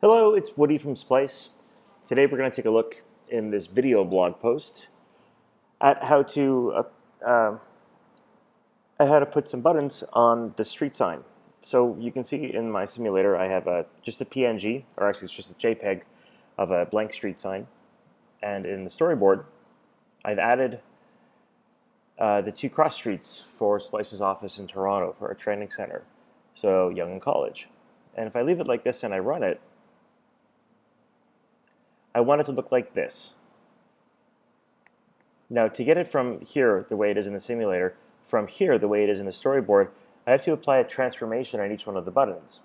Hello, it's Woody from Splice. Today we're going to take a look in this video blog post at how to uh, uh, how to put some buttons on the street sign. So you can see in my simulator I have a, just a PNG, or actually it's just a JPEG of a blank street sign. And in the storyboard, I've added uh, the two cross streets for Splice's office in Toronto for a training center, so Yonge and College. And if I leave it like this and I run it, I want it to look like this. Now to get it from here the way it is in the simulator, from here the way it is in the storyboard, I have to apply a transformation on each one of the buttons.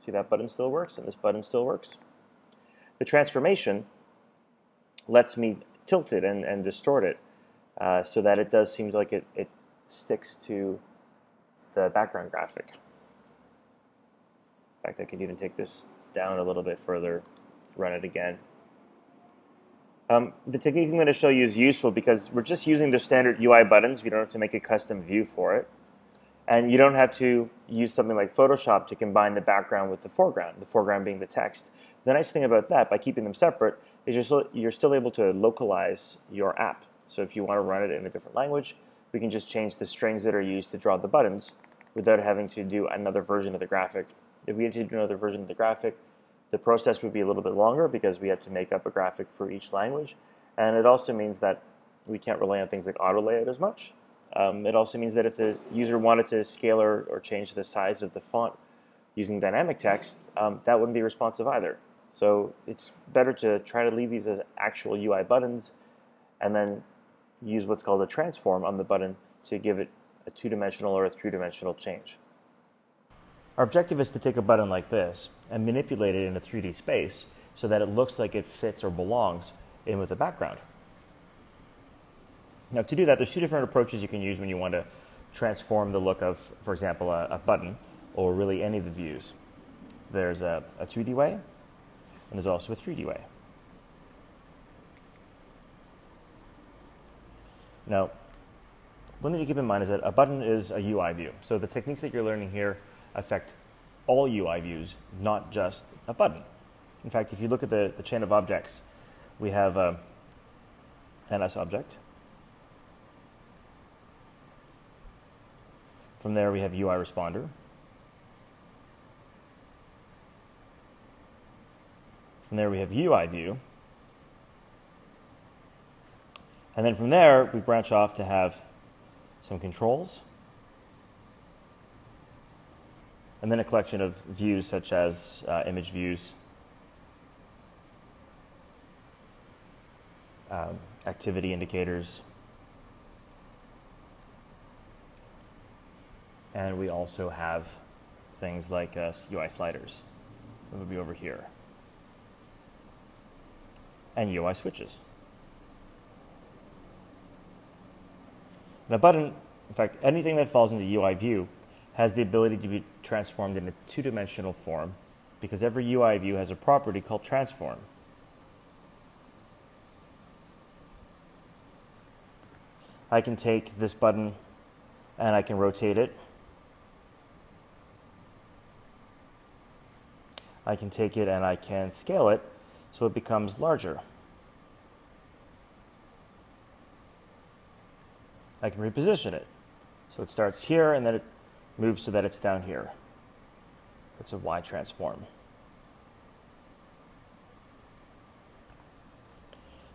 See that button still works and this button still works. The transformation lets me tilt it and, and distort it uh, so that it does seem like it, it sticks to the background graphic. In fact, I could even take this down a little bit further, run it again. Um, the technique I'm going to show you is useful because we're just using the standard UI buttons. We don't have to make a custom view for it. And you don't have to use something like Photoshop to combine the background with the foreground, the foreground being the text. The nice thing about that, by keeping them separate, is you're still, you're still able to localize your app. So if you want to run it in a different language, we can just change the strings that are used to draw the buttons without having to do another version of the graphic. If we had to do another version of the graphic, the process would be a little bit longer because we have to make up a graphic for each language. And it also means that we can't rely on things like auto layout as much. Um, it also means that if the user wanted to scale or, or change the size of the font using dynamic text, um, that wouldn't be responsive either. So it's better to try to leave these as actual UI buttons and then use what's called a transform on the button to give it a two-dimensional or a three-dimensional change. Our objective is to take a button like this and manipulate it in a 3D space so that it looks like it fits or belongs in with the background. Now to do that, there's two different approaches you can use when you want to transform the look of, for example, a, a button or really any of the views. There's a, a 2D way and there's also a 3D way. Now, one thing to keep in mind is that a button is a UI view. So the techniques that you're learning here affect all UI views, not just a button. In fact, if you look at the, the chain of objects, we have uh, a NS object. From there, we have UI responder. From there, we have UI view. And then from there, we branch off to have some controls. And then a collection of views such as uh, image views, um, activity indicators, and we also have things like uh, UI sliders. That would be over here. And UI switches. And a button, in fact, anything that falls into UI view has the ability to be transformed in a two-dimensional form because every UI view has a property called transform. I can take this button and I can rotate it. I can take it and I can scale it so it becomes larger. I can reposition it. So it starts here and then it move so that it's down here. It's a Y transform.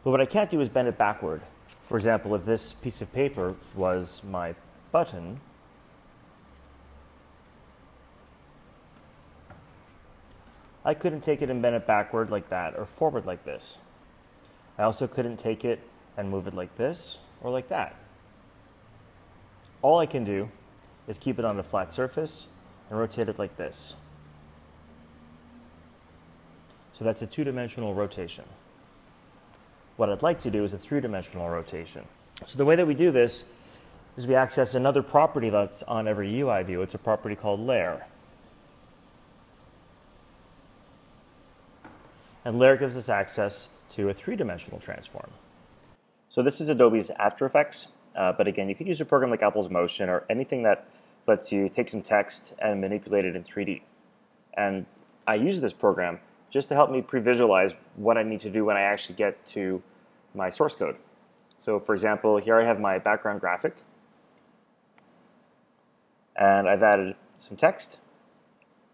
But what I can't do is bend it backward. For example, if this piece of paper was my button, I couldn't take it and bend it backward like that or forward like this. I also couldn't take it and move it like this or like that. All I can do is keep it on a flat surface and rotate it like this. So that's a two-dimensional rotation. What I'd like to do is a three-dimensional rotation. So the way that we do this is we access another property that's on every UI view. It's a property called layer. And layer gives us access to a three-dimensional transform. So this is Adobe's After Effects. Uh, but again, you could use a program like Apple's Motion or anything that lets you take some text and manipulate it in 3D. And I use this program just to help me pre-visualize what I need to do when I actually get to my source code. So for example, here I have my background graphic. And I've added some text.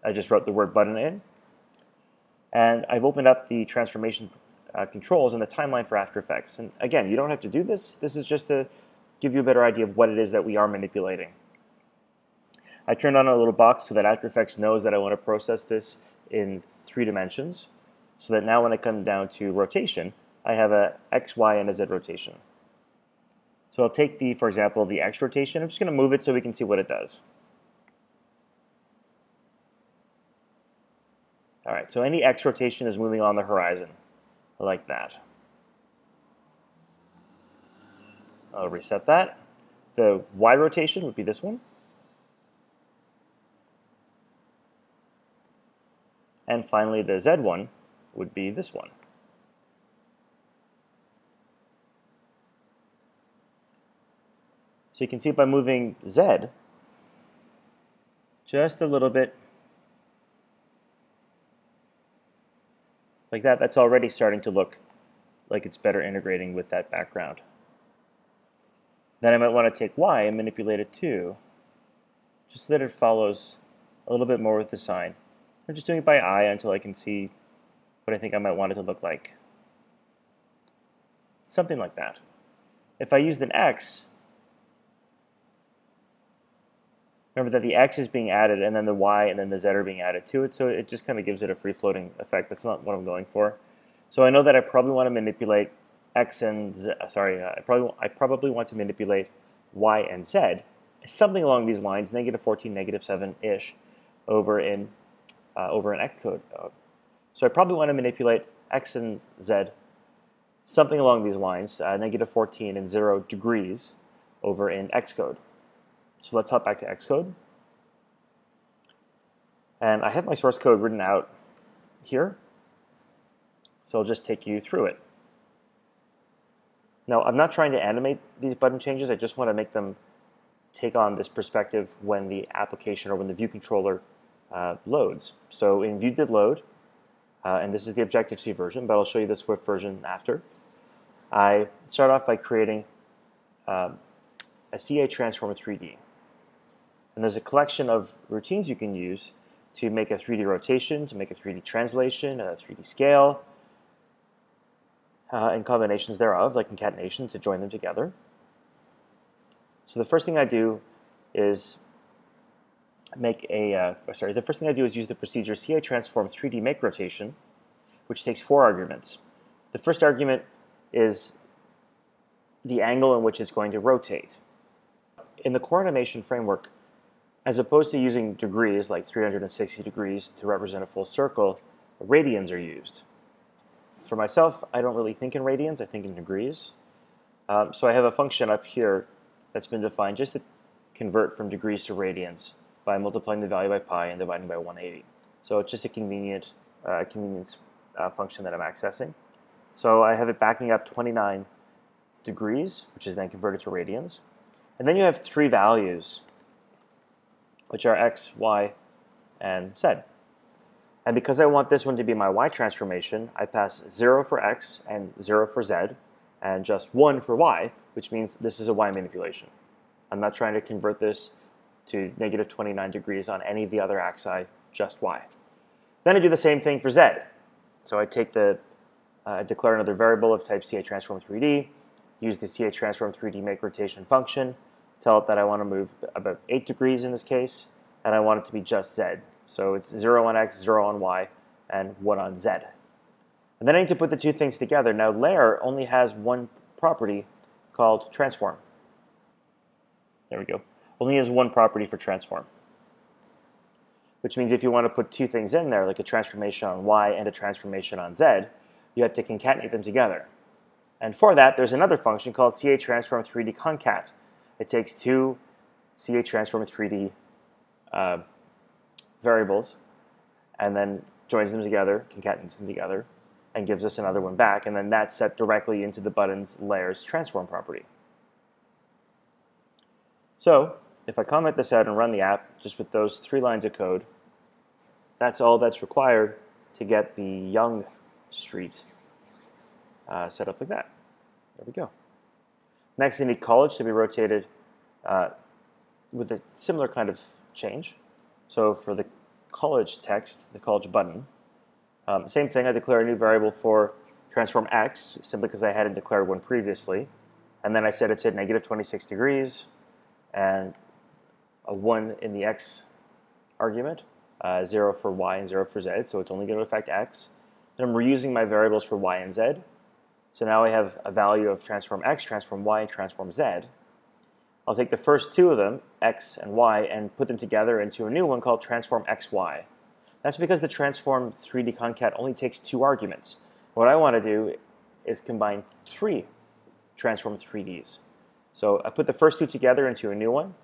I just wrote the word button in. And I've opened up the transformation uh, controls and the timeline for After Effects. And again, you don't have to do this. This is just to give you a better idea of what it is that we are manipulating. I turned on a little box so that After Effects knows that I want to process this in three dimensions so that now when I come down to rotation, I have a x, y, and a z rotation. So I'll take the, for example, the x rotation. I'm just going to move it so we can see what it does. All right, so any x rotation is moving on the horizon like that. I'll reset that. The y rotation would be this one. And finally, the z one would be this one. So you can see by moving z just a little bit like that, that's already starting to look like it's better integrating with that background. Then I might want to take y and manipulate it too, just so that it follows a little bit more with the sign. I'm just doing it by eye until I can see what I think I might want it to look like. Something like that. If I used an X, remember that the X is being added and then the Y and then the Z are being added to it, so it just kind of gives it a free-floating effect. That's not what I'm going for. So I know that I probably want to manipulate X and Z, sorry, uh, I, probably, I probably want to manipulate Y and Z, something along these lines, negative 14, negative 7-ish, over in uh, over an Xcode. Uh, so I probably want to manipulate X and Z, something along these lines, uh, negative 14 and 0 degrees over in Xcode. So let's hop back to Xcode. And I have my source code written out here. So I'll just take you through it. Now, I'm not trying to animate these button changes. I just want to make them take on this perspective when the application or when the view controller uh, loads. So in view did load, uh, and this is the Objective-C version, but I'll show you the Swift version after. I start off by creating um, a CA transform 3D. And there's a collection of routines you can use to make a 3D rotation, to make a 3D translation, a 3D scale, uh, and combinations thereof, like concatenation, to join them together. So the first thing I do is make a, uh, sorry, the first thing I do is use the procedure CA transform 3D make rotation, which takes four arguments. The first argument is the angle in which it's going to rotate. In the core animation framework, as opposed to using degrees like 360 degrees to represent a full circle, radians are used. For myself, I don't really think in radians, I think in degrees. Um, so I have a function up here that's been defined just to convert from degrees to radians by multiplying the value by pi and dividing by 180. So it's just a convenient uh, convenience uh, function that I'm accessing. So I have it backing up 29 degrees, which is then converted to radians. And then you have three values, which are x, y, and z. And because I want this one to be my y transformation, I pass 0 for x and 0 for z, and just 1 for y, which means this is a y manipulation. I'm not trying to convert this to negative 29 degrees on any of the other axi, just y. Then I do the same thing for z. So I take the, uh, declare another variable of type CA transform 3D, use the CA transform 3D make rotation function, tell it that I want to move about 8 degrees in this case, and I want it to be just z. So it's 0 on x, 0 on y, and 1 on z. And then I need to put the two things together. Now layer only has one property called transform. There we go only has one property for transform. Which means if you want to put two things in there, like a transformation on y and a transformation on z, you have to concatenate them together. And for that, there's another function called CA transform 3D concat. It takes two CA transform 3D uh, variables and then joins them together, concatenates them together, and gives us another one back. And then that's set directly into the button's layers transform property. So if I comment this out and run the app just with those three lines of code, that's all that's required to get the Yonge Street uh, set up like that. There we go. Next, I need college to be rotated uh, with a similar kind of change. So for the college text, the college button, um, same thing, I declare a new variable for transform x, simply because I hadn't declared one previously. And then I set it to negative 26 degrees and a 1 in the x argument, uh, 0 for y and 0 for z, so it's only going to affect x. Then I'm reusing my variables for y and z. So now I have a value of transform x, transform y, and transform z. I'll take the first two of them, x and y, and put them together into a new one called transform xy. That's because the transform 3D concat only takes two arguments. What I want to do is combine three transform 3Ds. So I put the first two together into a new one,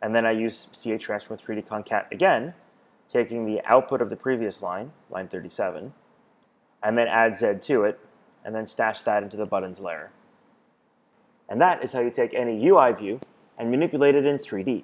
and then I use CA transform 3D concat again, taking the output of the previous line, line 37, and then add Z to it, and then stash that into the buttons layer. And that is how you take any UI view and manipulate it in 3D.